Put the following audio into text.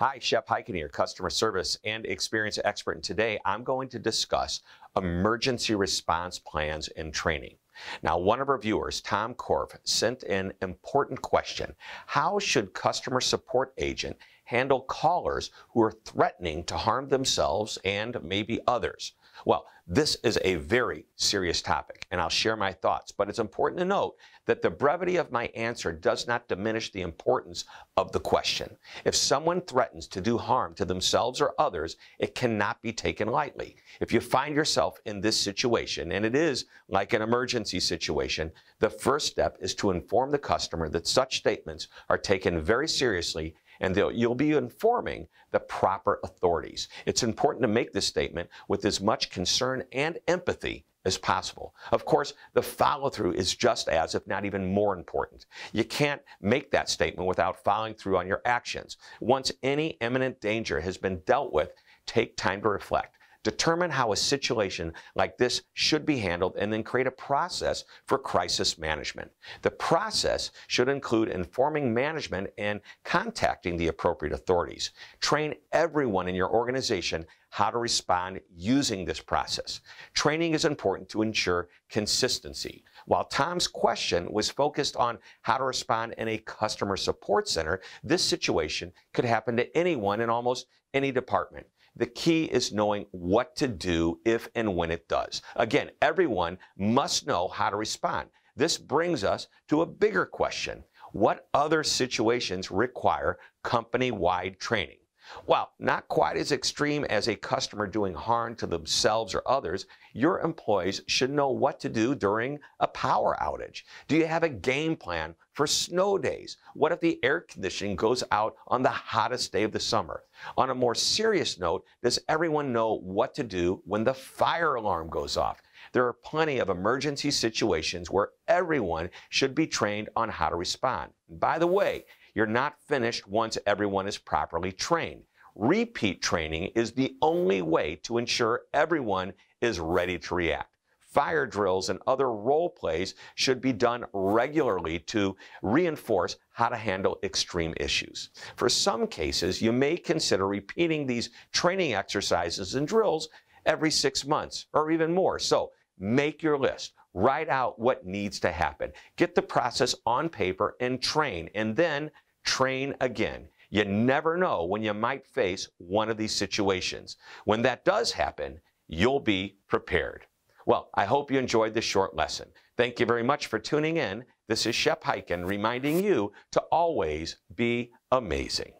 Hi, Shep Hyken here, customer service and experience expert. And today I'm going to discuss emergency response plans and training. Now, one of our viewers, Tom Korff, sent an important question. How should customer support agent handle callers who are threatening to harm themselves and maybe others? Well, this is a very serious topic, and I'll share my thoughts, but it's important to note that the brevity of my answer does not diminish the importance of the question. If someone threatens to do harm to themselves or others, it cannot be taken lightly. If you find yourself in this situation, and it is like an emergency situation, the first step is to inform the customer that such statements are taken very seriously and you'll be informing the proper authorities. It's important to make this statement with as much concern and empathy as possible. Of course, the follow through is just as, if not even more important. You can't make that statement without following through on your actions. Once any imminent danger has been dealt with, take time to reflect. Determine how a situation like this should be handled and then create a process for crisis management. The process should include informing management and contacting the appropriate authorities. Train everyone in your organization how to respond using this process. Training is important to ensure consistency. While Tom's question was focused on how to respond in a customer support center, this situation could happen to anyone in almost any department. The key is knowing what to do if and when it does. Again, everyone must know how to respond. This brings us to a bigger question. What other situations require company-wide training? While not quite as extreme as a customer doing harm to themselves or others, your employees should know what to do during a power outage. Do you have a game plan for snow days? What if the air conditioning goes out on the hottest day of the summer? On a more serious note, does everyone know what to do when the fire alarm goes off? There are plenty of emergency situations where everyone should be trained on how to respond. By the way, you're not finished once everyone is properly trained. Repeat training is the only way to ensure everyone is ready to react. Fire drills and other role plays should be done regularly to reinforce how to handle extreme issues. For some cases, you may consider repeating these training exercises and drills every six months or even more. So make your list. Write out what needs to happen. Get the process on paper and train, and then train again. You never know when you might face one of these situations. When that does happen, you'll be prepared. Well, I hope you enjoyed this short lesson. Thank you very much for tuning in. This is Shep Hyken reminding you to always be amazing.